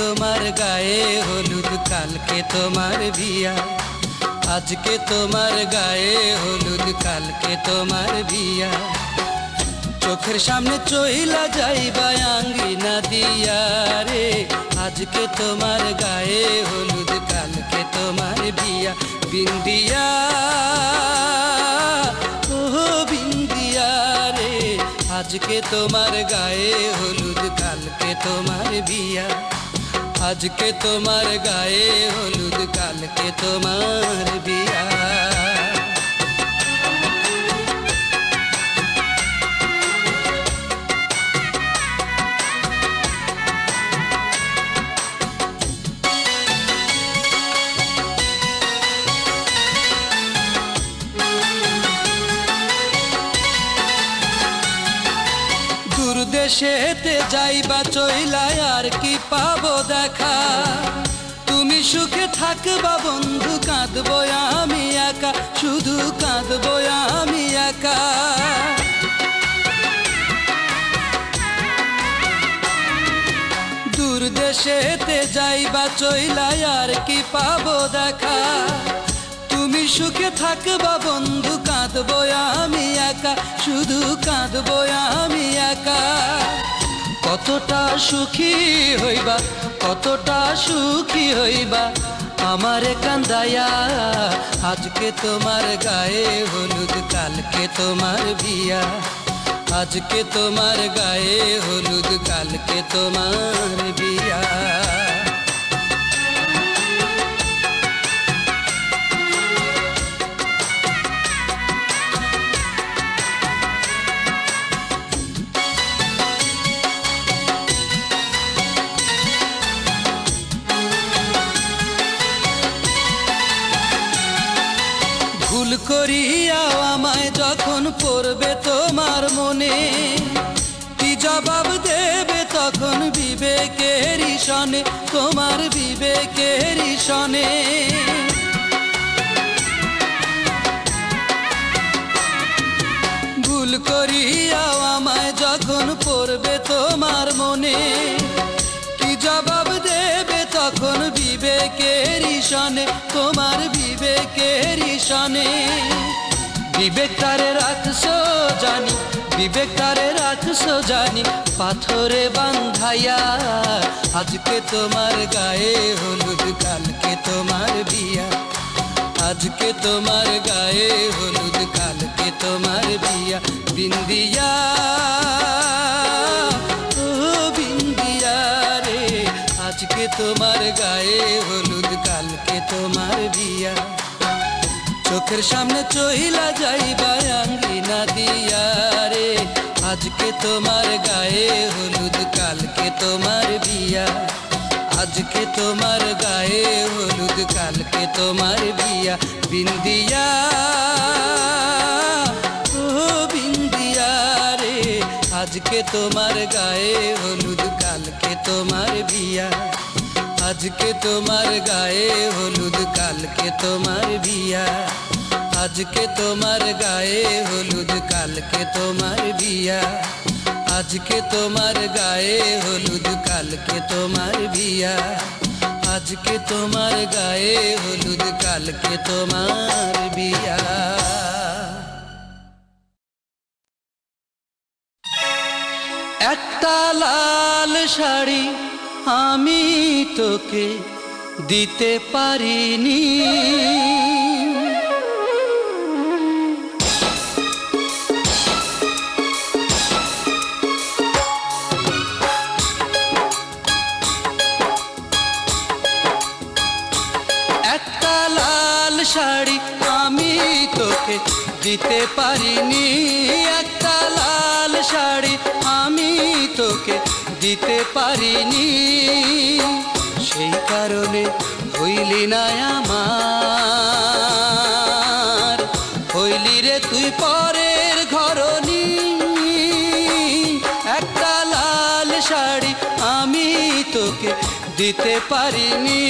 তোমার গায়ে হলুদ, কালকে তোমার বিয়া। আজকে তোমার গায়ে হলুদ, কালকে তোমার বিয়া। চোখের সামনে চইলা যাইবা আঙ্গিনা দিয়া রে। আজকে তোমার গায়ে হলুদ, কালকে তোমার বিয়া। বিন্দিয়া রে। আজকে তোমার গায়ে হলুদ, কালকে তোমার বিয়া। আজকে তোমার গায়ে হলুদ কালকে তোমার বিয়া দেশেতে যাইবা চইলাই আর কি পাবো দেখা? তুমি সুখে থাকবা বন্ধু কাঁদবো আমি একা। শুধু কাঁদবো আমি একা। দূর দেশেতে যাইবা চইলাই আর কি পাবো দেখা? তুমি সুখে থাকবা বন্ধু, কাঁদবো আমি একা। শুধু কাঁদবো আমি একা। কতটা সুখী হইবা, কতটা সুখী হইবা। আমারে কান্দায়া, আজকে তোমার গায়ে হলুদ, কালকে তোমার বিয়া। আজকে তোমার গায়ে হলুদ, কালকে তোমার বিয়া। করিয়াও আমায় যখন পড়বে তোমার মনে। কি জবাব দেবে তখন বিবেকের সনে তোমার বিবেকের সনে ভুল করিয়াও আমায় যখন পড়বে তোমার মনে। কি জবাব দেবে তখন বিবেকের সনে তোমার বিবেকের সনে বিবেক তারে রাখছো জানি বিবেক তারে রাখছো জানি পাথরে বান্ধাইয়া আজকে তোমার গায়ে হলুদ কালকে তোমার বিয়া আজকে তোমার গায়ে হলুদ কালকে তোমার বিয়া বিন্দিয়া ও রে আজকে তোমার গায়ে হলুদ কালকে তোমার বিয়া চোখের সামনে চহিলা যাইবা আঙ্গিনা দিয়া রে। আজকে তোমার গায়ে হলুদ, কালকে তোমার বিয়া। আজকে তোমার গায়ে হলুদ, কালকে তোমার বিয়া। বিন্দিয়া ও বিন্দিয়া রে। আজকে তোমার গায়ে হলুদ, কালকে তোমার বিয়া। আজকে তোমার গায়ে হলুদ, কালকে তোমার বিয়া। আজকে তোমার গায়ে হলুদ, কালকে তোমার বিয়া। আজকে তোমার গায়ে হলুদ, কালকে তোমার বিয়া। আজকে তোমার গায়ে হলুদ, কালকে তোমার বিয়া। একটা লাল শাড়ি আমি তোকে দিতে পারিনি। একটা লাল শাড়ি আমি তোকে দিতে পারিনি। একটা লাল শাড়ি আমি তোকে দিতে পারিনি। সেই কারণে হইলি না আমার। হইলি রে তুই পরের ঘরনি একটা লাল শাড়ি আমি তোকে দিতে পারিনি।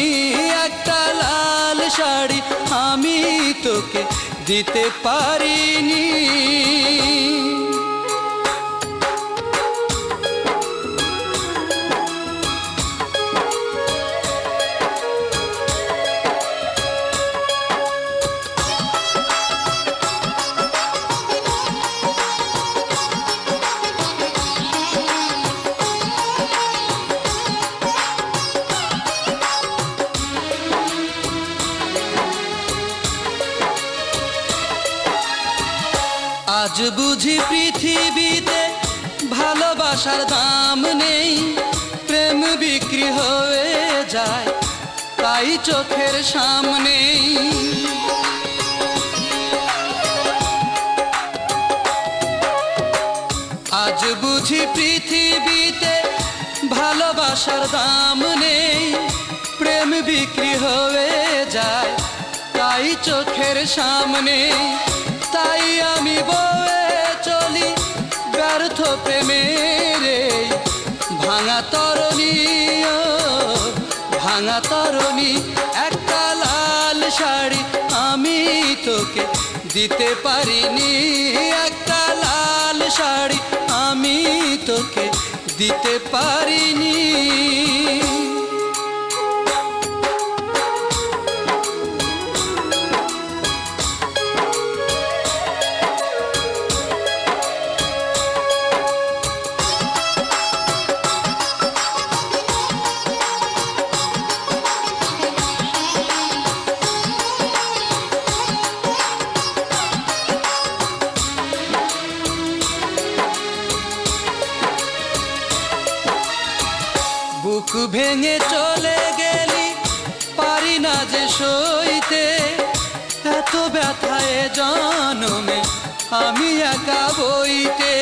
একটা লাল শাড়ি আমি তোকে দিতে পারিনি। বুঝি পৃথিবীতে ভালোবাসার দাম নেই, প্রেম বিক্রি হয়ে যায়, তাই চোখের সামনে। আজ বুঝি পৃথিবীতে ভালোবাসার দাম নেই, প্রেম বিক্রি হয়ে যায়, তাই চোখের সামনে। তাই আমি বয়ে চলি ব্যর্থ প্রেমের। ভাঙা তরণী ভাঙা তরণী, একটা লাল শাড়ি আমি তোকে দিতে পারিনি। একটা লাল শাড়ি আমি তোকে দিতে পারিনি। ভেঙে চলে গেলি, পারি না যে সইতে। এত ব্যথায় জনমে আমি একা বইতে।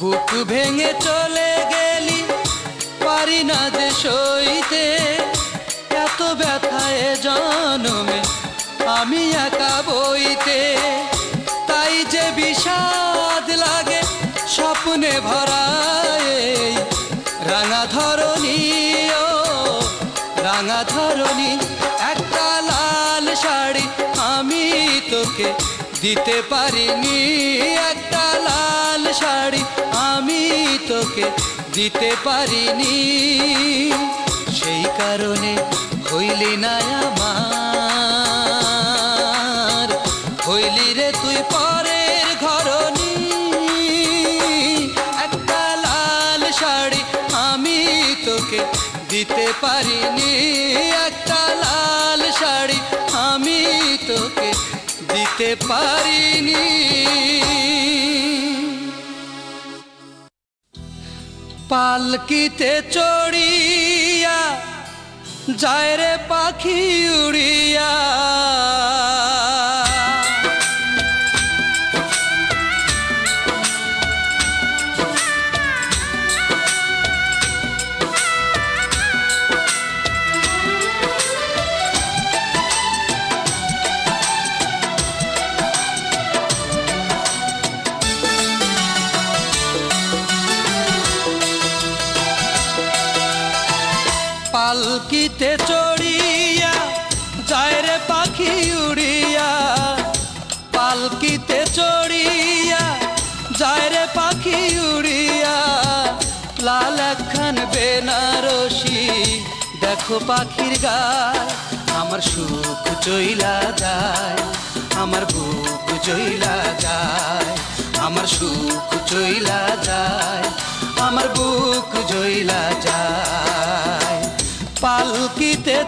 বুক ভেঙে চলে গেলি, পারি না যে সইতে। এত ব্যথায় জনমে আমি একা বইতে। স্বপ্নে ভরা এই রাঙা ধরণী রাঙা ধরণী, একটা লাল শাড়ি আমি তোকে দিতে পারিনি। একটা লাল শাড়ি আমি তোকে দিতে পারিনি। সেই কারণে হইলি না আমার পারিনি একটা লাল শাড়ি আমি তোকে দিতে পারিনি। পালকিতে চড়িয়া যায় রে পাখি উড়িয়া।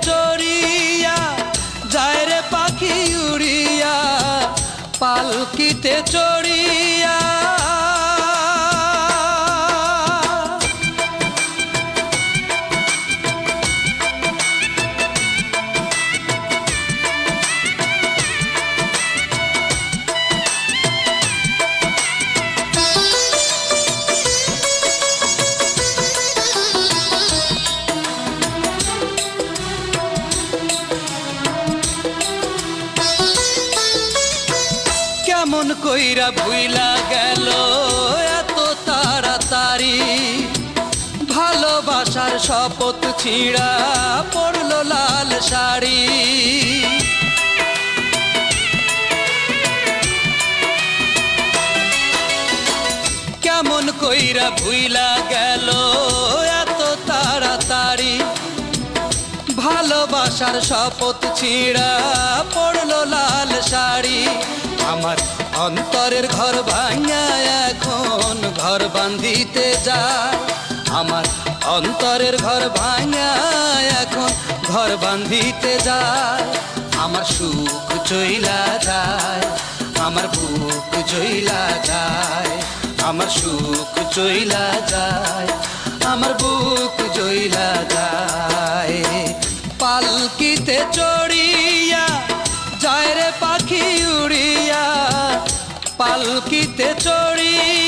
চড়িয়া যায় রে পাখি উড়িয়া পালকিতে চড়িয়া কইরা ভুইলা গেল এত তাড়াতাড়ি। ভালোবাসার শপথ ছিঁড়া পড়ল লাল শাড়ি। কেমন কইরা ভুইলা গেল এত তাড়াতাড়ি। ভালোবাসার শপথ ছিঁড়া পড়ল লাল শাড়ি। আমার অন্তরের ঘর ভাঙা এখন ঘর বান্ধিতে যায়। আমার অন্তরের ঘর ভাঙা এখন ঘর বান্ধিতে যায়। আমার সুখ চইলা যায়, আমার বুক চইলা যায়, আমার সুখ চইলা যায়, আমার বুক চইলা যায়। পালকিতে চড়িয়া পাখি উড়িয়া পালকিতে চড়িয়া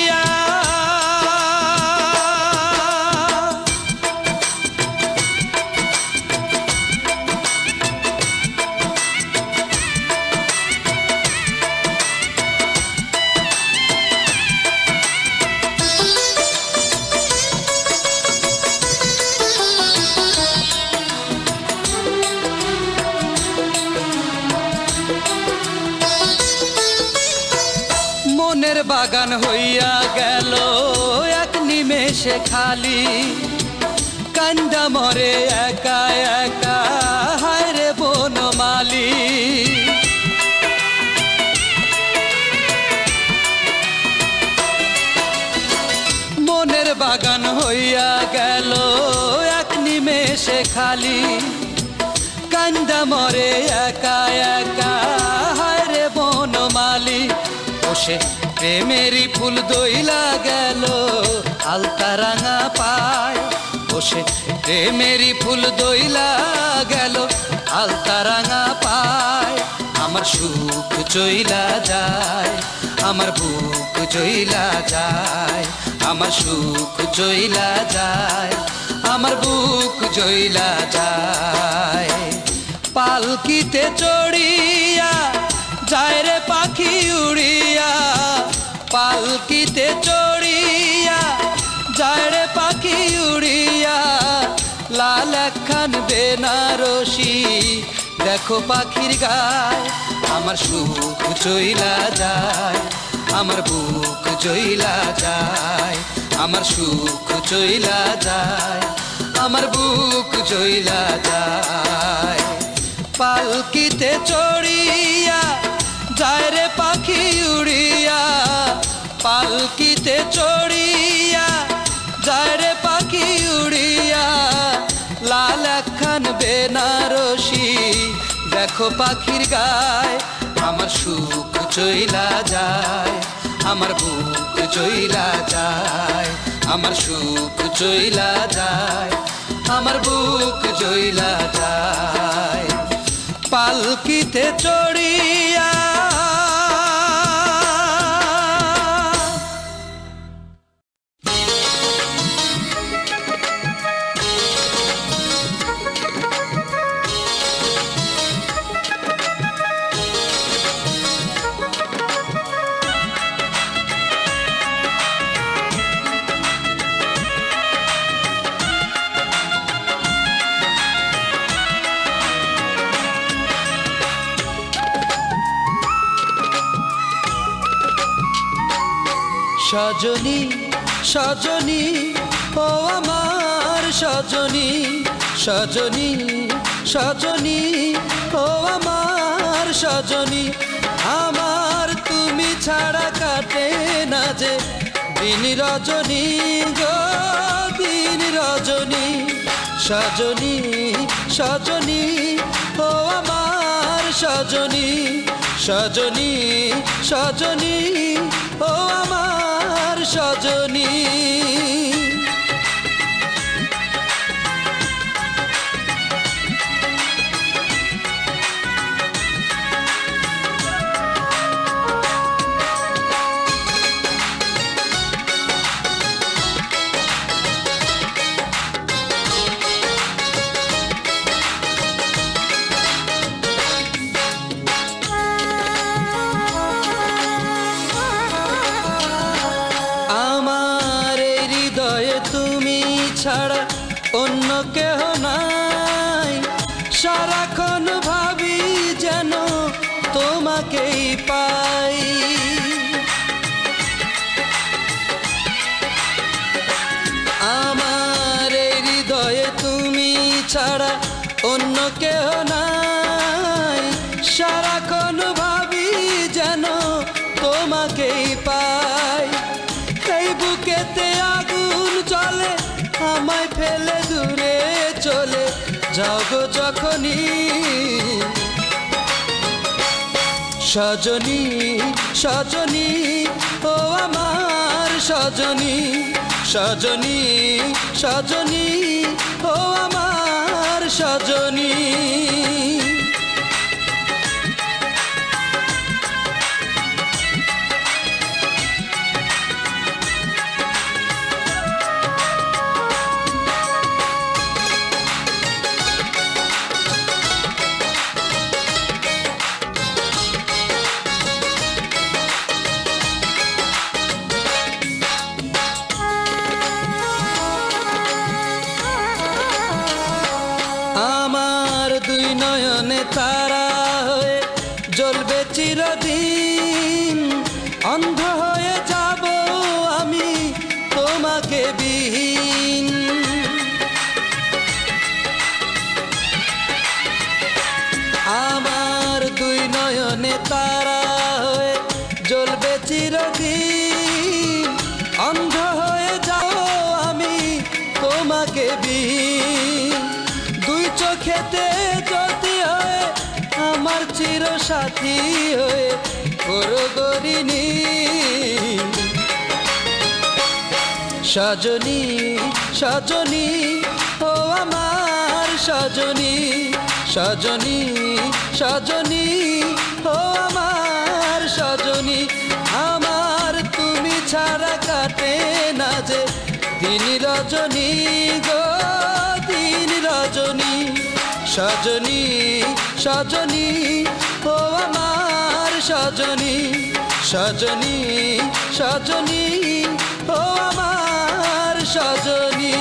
বাগান হইয়া গেল, এক নিমেষে খালি। কান্দা মরে একা একা, হায় রে বনমালি মনের বাগান হইয়া গেল, এক নিমেষে খালি। কান্দা মরে একা একা, হায় রে বনমালি বসে প্রেমেরই ফুল দইলা গেল আলতা রাঙা পায় বসে। প্রেমেরই ফুল দইলা গেল আলতা রাঙা পায়। আমার সুখ চইলা যায়, আমার বুক চইলা যায়, আমার সুখ চইলা যায়, আমার বুক চইলা যায়। পালকিতে চড়িয়া যায় রে পাখি উড়িয়া পালকিতে চড়িয়া, যায় পাখি উড়িয়া। লাল একখান বেনারসি, দেখো পাখির গায়, আমার সুখ চইলা যায়, আমার বুক চইলা যায়, আমার সুখ চইলা যায়, আমার বুক চইলা যায়। পালকিতে চড়িয়া যায় পাখি উড়িয়া? পালকিতে চড়িয়া যায় রে পাখি উড়িয়া। লাল একখান বেনারসি, দেখো পাখির গায়। আমার সুখ চইলা যায়, আমার বুক চইলা যায়, আমার সুখ চইলা যায়, আমার বুক চইলা যায়। পালকিতে চড়িয়া সজনী সজনী, ও আমার সজনী সজনী সজনী, ও আমার সজনী। আমার তুমি ছাড়া কাটে না যে দিন রজনী গো, দিন রজনী। সজনী সজনী, ও আমার সজনী। সজনী সজনী, ও আমার সজনী যখনই সজনী সজনী ও আমার সজনী সজনী সজনী ও আমার সজনী। করো গরিনী। সজনী সজনী, ও আমার সজনী। সজনী সজনী, ও আমার সজনী। আমার তুমি ছাড়া কাটে না যে দিন রজনী গো, দিন রজনী। সজনী সজনী ও আমার সজনী সজনী সজনী ও আমার সজনী।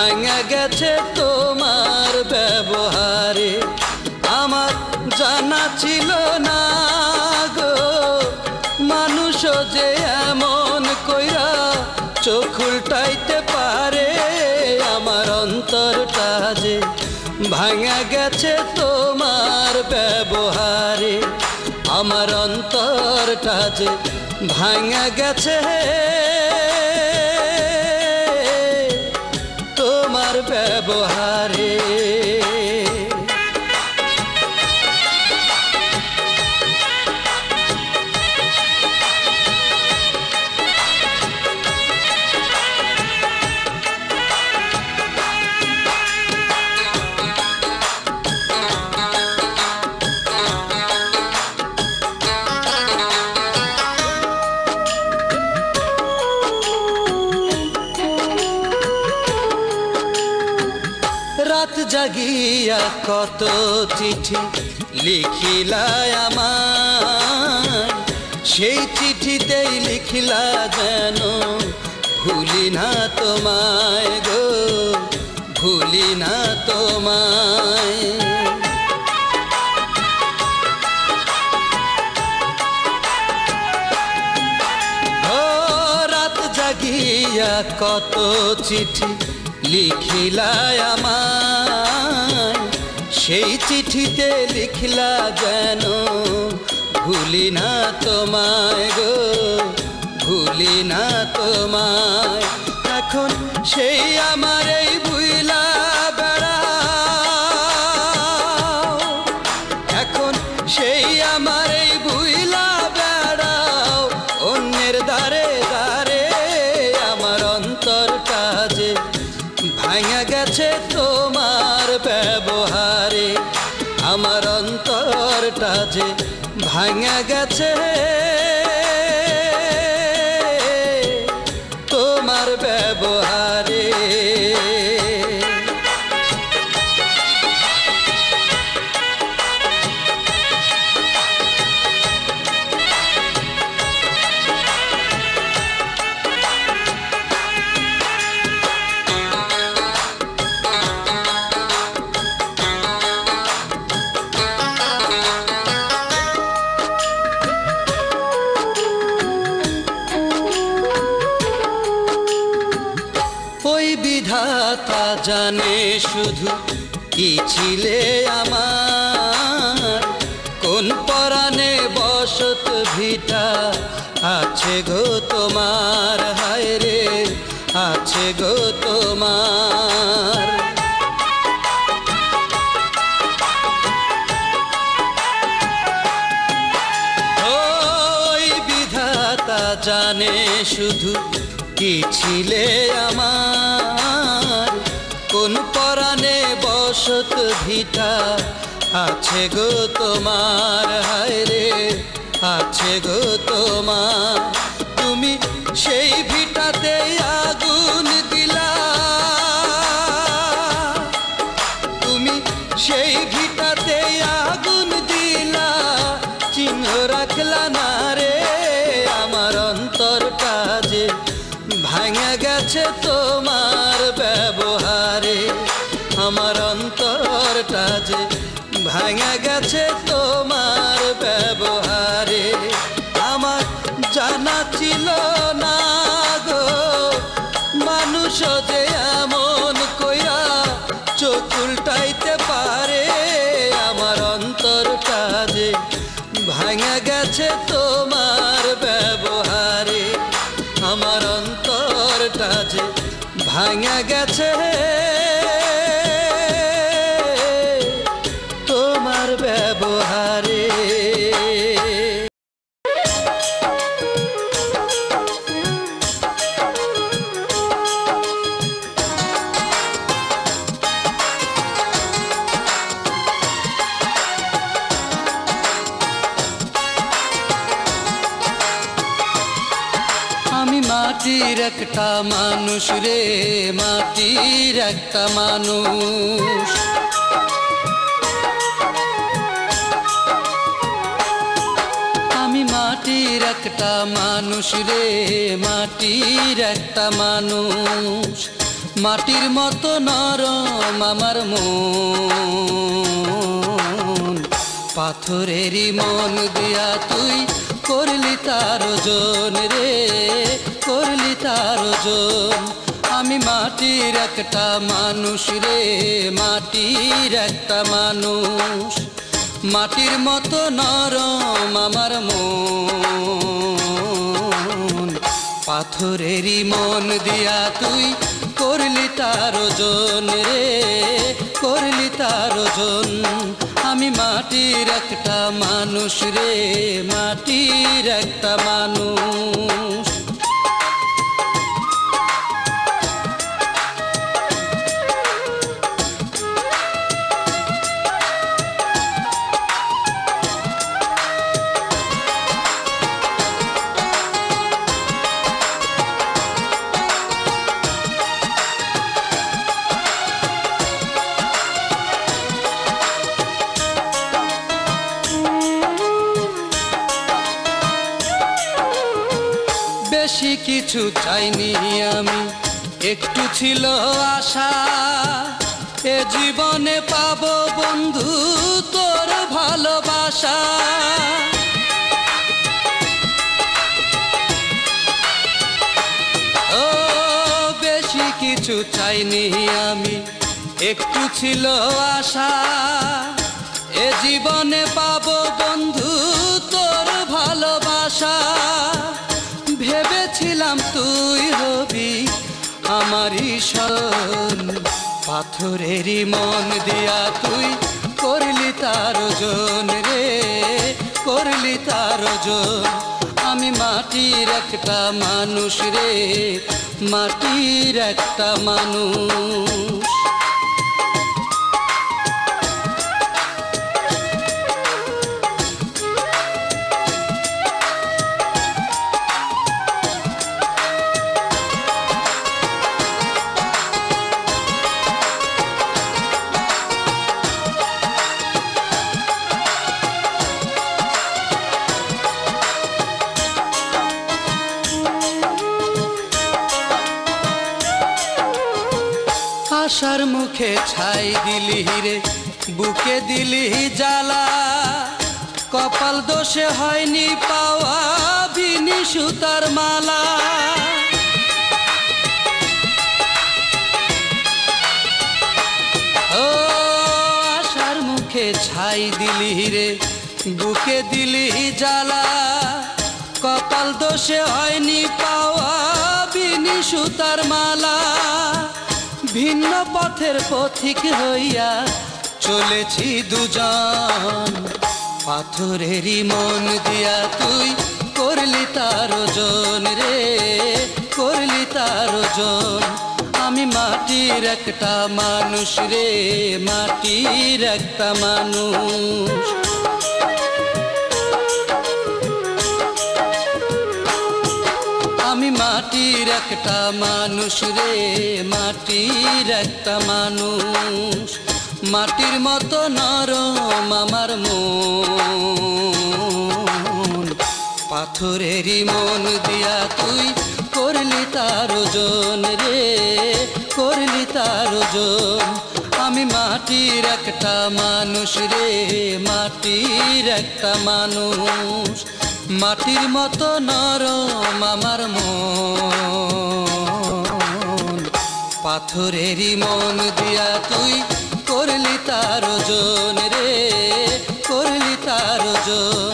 ভাঙা গেছে তোমার ব্যবহারে। আমার জানা ছিল না গো। মানুষ যে এমন কইরা চোখ উল্টাইতে পারে, আমার অন্তরটা যে ভাঙা গেছে তোমার ব্যবহারে। আমার অন্তরটা যে ভাঙা গেছে। জাগিয়া কত চিঠি লিখিলায় আমায়। সেই চিঠিতেই লিখিলা যেন, ভুলি না তোমায় গো, ভুলি না তোমায়। কত চিঠি লিখিলায় আমায়। সেই চিঠিতে লিখলা যেন ভুলি না তোমায় গো ভুলি না তোমায়। এখন সেই আমার জানে শুধু কি ছিলে আমার? কোন পরাণে বসত ভিটা আছে গো তোমার? হায় রে, আছে গো তোমার। তুমি সেই ভিটাতে মাটির একটা মানুষ রে মাটির একটা মানুষ। আমি মাটির একটা মানুষ রে মাটির একটা মানুষ। মাটির মতো নরম আমার মন। পাথরেরই মন দিয়া তুই করলি তার ওজন রে করলি তার ওজন? আমি মাটির একটা মানুষ রে, মাটির একটা মানুষ। মাটির মতো নরম আমার মন। পাথরেরই মন দিয়া তুই করলি তার ওজন রে, করলি তার ওজন। আমি মাটির একটা মানুষ রে, মাটির একটা মানুষ। বেশি কিছু চাইনি আমি। একটু ছিল আশা, এ জীবনে পাব বন্ধু তোর ভালোবাসা। ও, বেশি কিছু চাইনি আমি। একটু ছিল আশা, এ জীবনে পাব বন্ধু তোর ভালোবাসা। ভেবেছিলাম তুই হবি আমার ঈশন। পাথরেরই মন দিয়া তুই করলি তার ওজন রে, করলি তার ওজন। আমি মাটির একটা মানুষ রে, মাটির একটা মানুষ। আশার মুখে ছাই দিলি রে, বুকে দিলি জ্বালা। কপাল দোষে হয়নি পাওয়া বিনি সুতার মালা। ও আশার মুখে ছাই দিলি রে, বুকে দিলি জ্বালা। কপাল দোষে হয়নি পাওয়া বিনি সুতার মালা। ভিন্ন পথের পথিক হইয়া চলেছি দুজন। পাথরেরই মন দিয়া তুই করলি তার ওজন রে, করলি তার ওজন। আমি মাটির একটা মানুষ রে, মাটির একটা মানুষ। একটা মানুষ রে, মাটির একটা মানুষ। মাটির মতো নরম আমার মন। পাথরেরই মন দিয়া তুই করলি তার ওজন রে, করলি তার ওজন। আমি মাটির একটা মানুষ রে, মাটির একটা মানুষ। মাটির মতো নরম আমার মন। পাথরেরই মন দিয়া তুই করলি তার ওজন রে, করলি তার ওজন।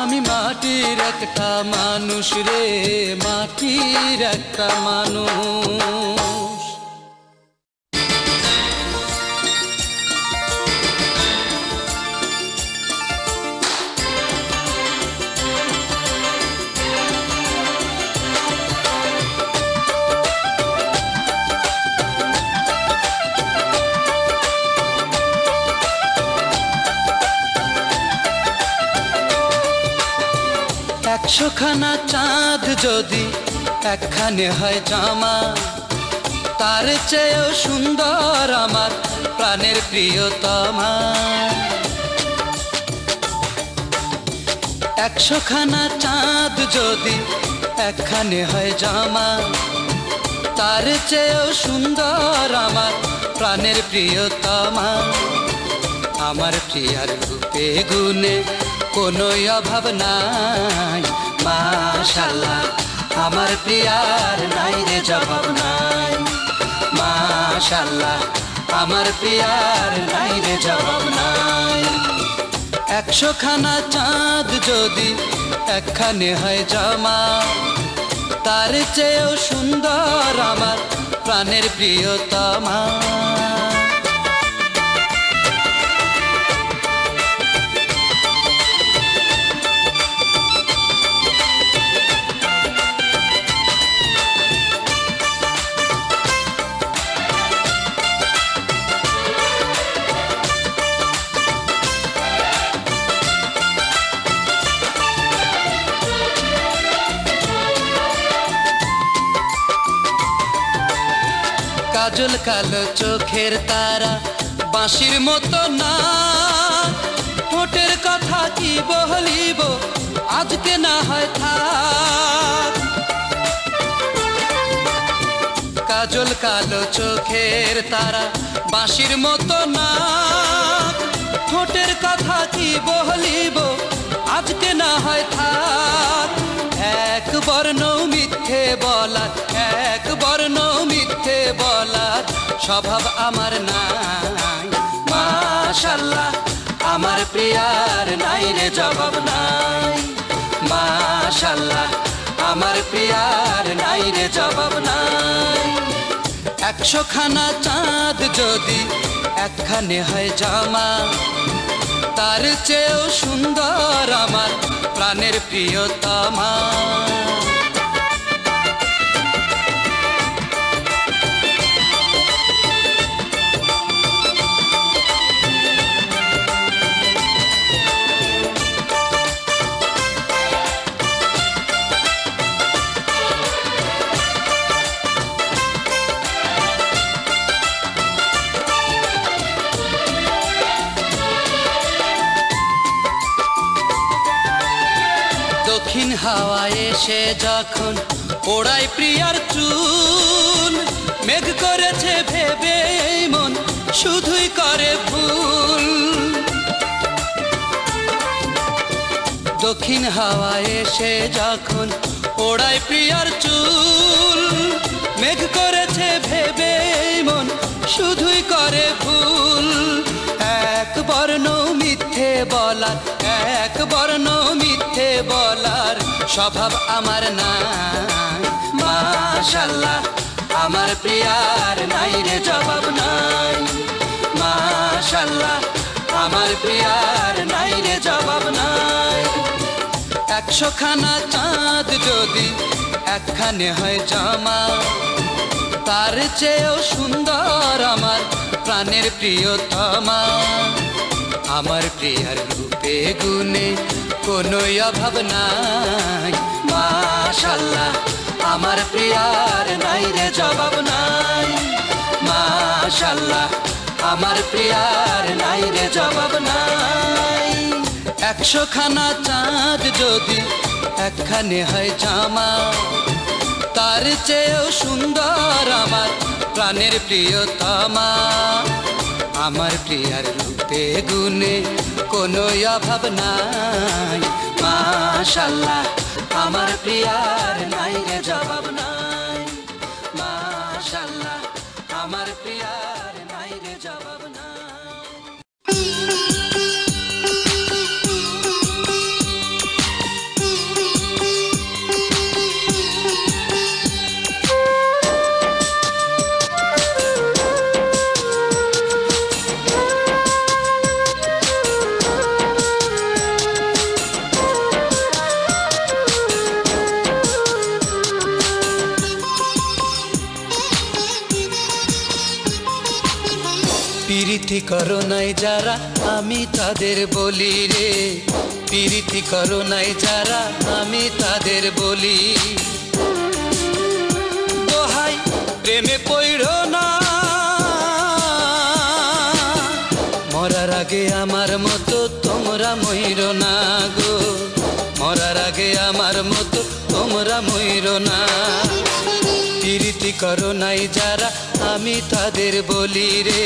আমি মাটির একটা মানুষ রে, মাটির একটা মানুষ। একশোখানা চাঁদ যদি একখানে হয় জামা, তার চেয়েও সুন্দর আমার প্রাণের প্রিয়তমা। একশোখানা চাঁদ যদি একখানে হয় জামা, তার চেয়েও সুন্দর আমার প্রাণের প্রিয়তমা। আমার প্রিয়ার রূপে গুণে কোনো অভাব নাই। মাশাল্লাহ আমার প্রিয়ার নাই রে জবাব নাই। মাশাল্লাহ আমার প্রিয়ার নাই রে জবাব নাই। একশো খানা চাঁদ যদি একখানে হয় জমা, তার চেয়েও সুন্দর আমার প্রাণের প্রিয়তমা। কাজল কালো চোখের তারা, বাঁশির মতো না। ঠোঁটের কথা কি বলিব, আজকে না হয় থাক। কাজল কালো চোখের তারা, বাঁশির মতো না। ঠোঁটের কথা কি বলিব, আজকে না হয় থাক। এক বর্ণ মিথ্যে বলা এক বর্ণ মিথ্যে বলা স্বভাব আমার নাই। মাশাল্লাহ, আমার প্রিয়ার নাই রে, জবাব নাই। মাশাল্লাহ, আমার প্রিয়ার নাই রে, জবাব নাই। একশো খানা চাঁদ যদি একখানে হয় জামা তার চেয়েও সুন্দর আমার প্রাণের প্রিয়তমা হাওয়ায় এসে যখন ওড়াই প্রিয়ার চুল, মেঘ করেছে ভেবে মন, শুধুই করে ভুল। দক্ষিণ হাওয়ায় এসে যখন ওড়াই প্রিয়ার চুল, মেঘ করেছে ভেবে মন, শুধুই করে ভুল। এক বর্ণ মিথ্যে বলার, এক বর্ণ মিথ্যে বলার স্বভাব আমার নাই মাশাল্লাহ, আমার প্রিয়ার নাই রে জবাব নাই। মাশাল্লাহ, আমার প্রিয়ার নাই রে জবাব নাই। একশো খানা চাঁদ যদি একখানে হয় জামা, তার চেয়েও সুন্দর আমার প্রাণের প্রিয় প্রিয়তমা। আমার প্রিয়ার রূপে গুণে কোনো অভাব নাই। মাশাল্লাহ আমার প্রিয়ার নাই রে, জবাব নাই। মাশাল্লাহ আমার প্রিয়ার নাই রে, জবাব নাই। একশো খানা চাঁদ যদি একখানে হয় জামা, তার চেয়েও সুন্দর আমার প্রাণের প্রিয়তমা। আমার প্রিয়ার রূপে গুণে কোনো অভাব নাই। মাশাল্লাহ, আমার প্রিয়ার নাই রে, জবাব নাই। মাশাল্লাহ, আমার প্রিয়ার পিরিতি করো নাই যারা, আমি তাদের বলি রে। পিরিতি করো নাই যারা, আমি তাদের বলি। দোহাই, প্রেমে পইড় না। মরার আগে আমার মতো তোমরা ময়ূর না গো। মরার আগে আমার মতো তোমরা ময়ূর না। প্রীতি করো নাই যারা আমি তাদের বলি রে।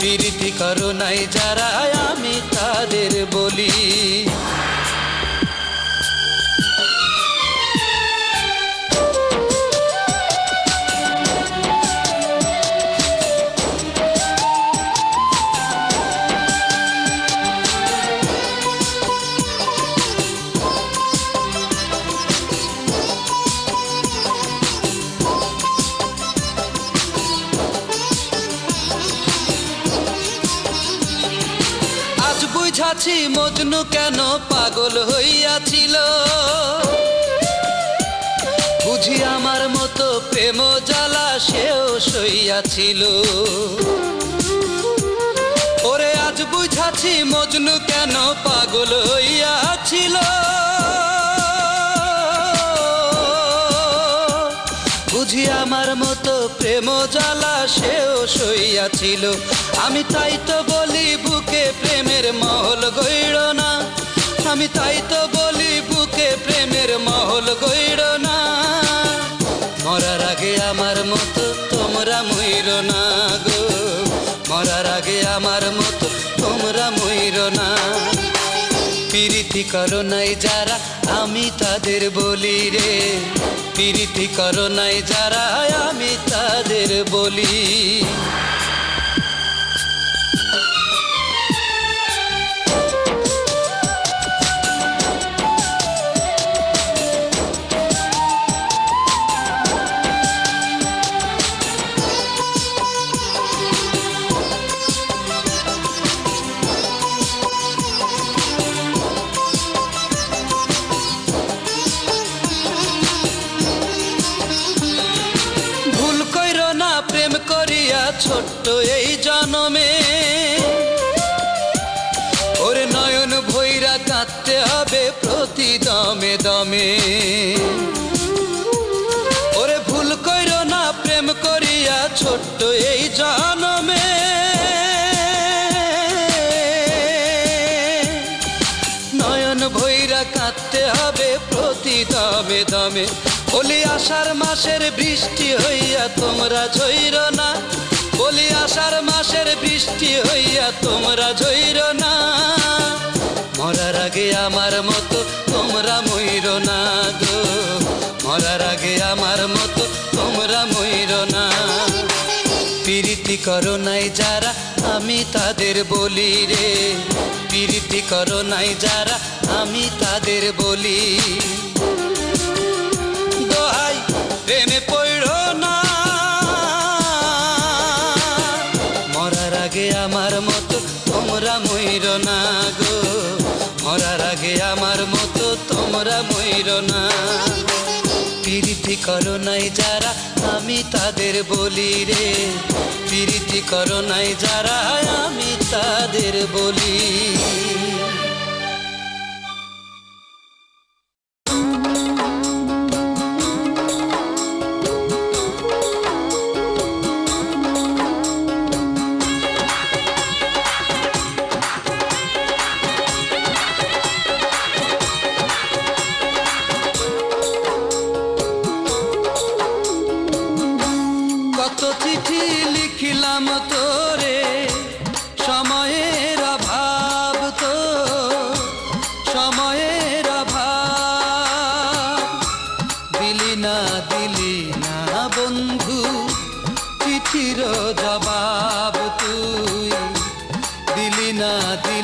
প্রীতি করো নাই যারা আমি তাদের বলি। মজনু কেন পাগল হইয়াছিল? বুঝি আমার মতো প্রেম জ্বালা সেও সইয়াছিল। ওরে, আজ বুঝাছি মজনু কেন পাগল হইয়াছিল? বুঝি আমার মতো প্রেম জ্বালা সেও সইয়াছিল। আমি তাই তো বলি বুকে প্রেমের মহল গইড় না তাই তো বলি, বুকে প্রেমের মহল গইড় না। মরার আগে আমার মতো তোমরা ময়ূর না গো। মরার আগে আমার মতো তোমরা ময়ূর না। প্রীতি করো নাই যারা, আমি তাদের বলি রে। প্রীতি করো নাই যারা, আমি তাদের বলি। দমে ওরে ভুল কইর না, প্রেম করিয়া ছোট্ট এই জনমে। নয়ন ভৈরা কাঁদতে হবে প্রতি দমে দমে। বলি আষাঢ় মাসের বৃষ্টি হইয়া তোমরা ঝইর না। বলি আষাঢ় মাসের বৃষ্টি হইয়া তোমরা ঝইর না। মরার আগে আমার মতো করো নাই যারা, আমি তাদের বলি রে। প্রীতি করো নাই যারা, আমি তাদের বলি। দোহাই, প্রেমে পড়ো না। মরার আগে আমার মতো তোমরা ময়ূর না গো। মরার আগে আমার মতো তোমরা ময়ূর না। প্রীতি করো নাই যারা, আমি তাদের বলি রে। প্রীতি করো নাই যারা, আমি তাদের বলি। ছিল জবাব তুই দিলি दलीना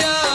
yeah.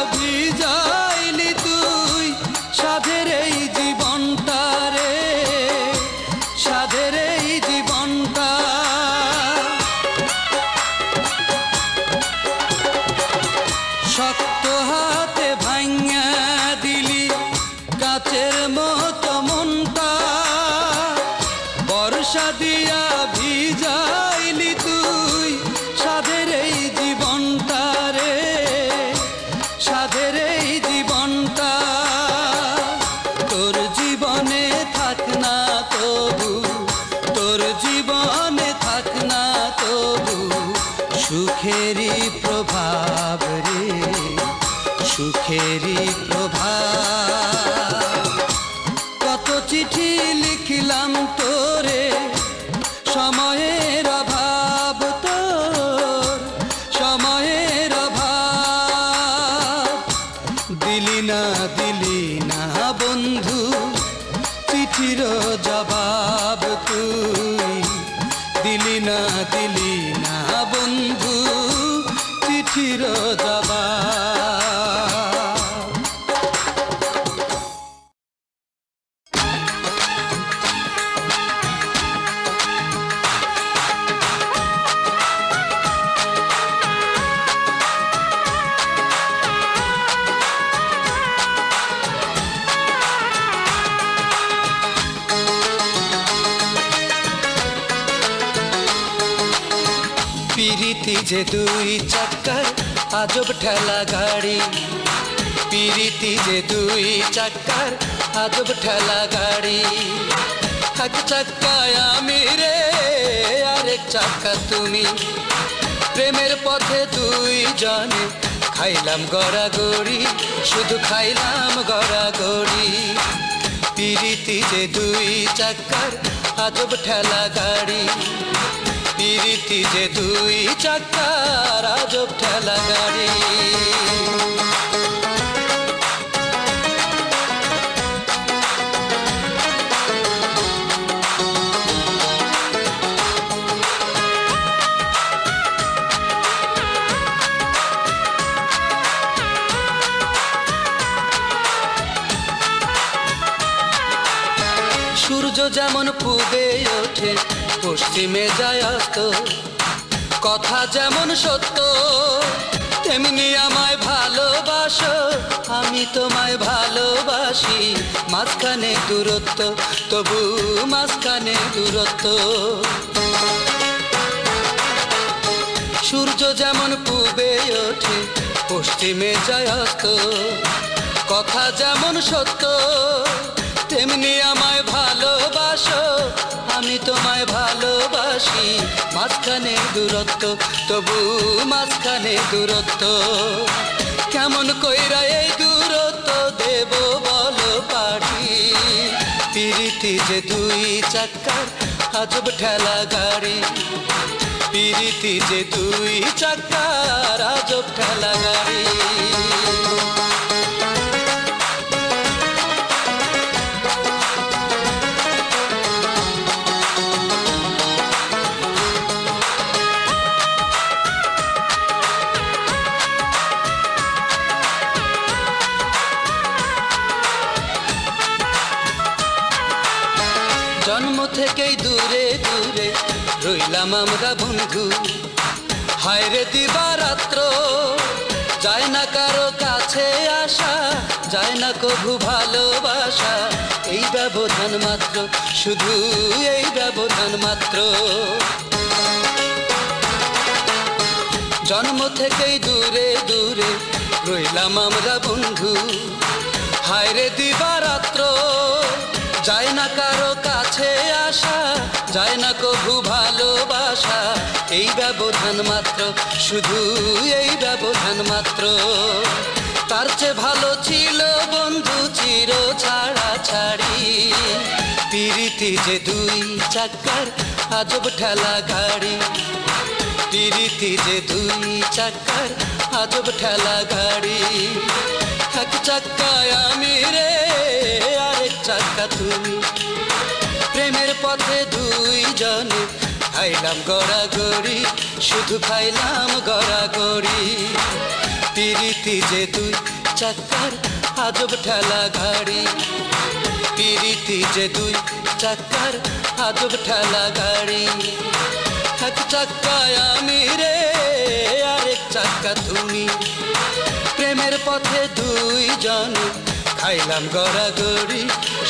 যে দুই চাক্কার, আজব ঠেলা গাড়ি। পিরিতি যে দুই চাক্কার, আজব ঠেলা গাড়ি। এক চাক্কায় আমি রে, আরেক চাক্কা তুমি। প্রেমের পথে দুই জনে খাইলাম গড়াগড়ি, শুধু খাইলাম গড়াগড়ি। পিরিতি যে দুই চাক্কার, আজব ঠেলা গাড়ি। পিরিতি যে দুই চাক্কার আজব ঠেলা গাড়ি। সূর্য যেমন পূবে ওঠে পশ্চিমে যায় অস্ত কথা যেমন সত্য, তেমনি আমায় ভালোবাসো। আমি তোমায় ভালোবাসি, মাঝখানে দূরত্ব, তবু মাঝখানে দূরত্ব। সূর্য যেমন পূবে ওঠে পশ্চিমে যায় অস্ত কথা যেমন সত্য, তেমনি আমায় ভালোবাসো। তোমায় ভালোবাসি, মাঝখানে দূরত্ব, তবু মাঝখানে দূরত্ব। কেমন কইরা এই দূরত্ব দেব বলো পাঠি? পিরিতি যে দুই চাক্কার, আজব ঠেলা গাড়ি। পিরিতি যে দুই চাক্কার, আজব ঠেলা গাড়ি। রইলাম আমরা বন্ধু। হায় রে দিবারাত্র, যায় না কারও কাছে আসা যায় না কভু ভালোবাসা। এই ব্যবধান মাত্র, শুধু এই ব্যবধান মাত্র। জন্ম থেকেই দূরে দূরে রইলাম আমরা বন্ধু। হায় রে দিবারাত্র, যায় না কারও কাছে আসা যায় না কভু এই ব্যবধান মাত্র, শুধু এই ব্যবধান মাত্র। তার চেয়ে ভালো ছিল বন্ধু চির ছাড়া ছাড়ি পিরিতি যে দুই চাক্কার আজব ঠেলা গাড়ি পিরিতি যে দুই চাক্কার আজব ঠেলা গাড়ি এক চাক্কায় আমি রে, আরেক চাক্কা তুমি। প্রেমের পথে দুই জনে খাইলাম গড়াগড়ি, শুধু খাইলাম গড়াগড়ি। পিরিতি যে দুই চাক্কার আজব ঠেলা গাড়ি। পিরিতি যে দুই চাক্কার আজব ঠেলা গাড়ি। এক চাক্কায় আমি রে, আরেক চাক্কা তুমি। প্রেমের পথে দুই জন খাইলাম গড়াগড়ি,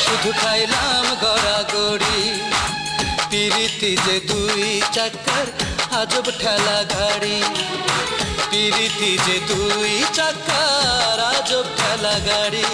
শুধু খাইলাম গড়া গড়াগড়ি। পিরিতি যে দুই চাক্কার আজব ঠেলা গাড়ি পিরিতি যে দুই চাক্কার আজব ঠেলা গাড়ি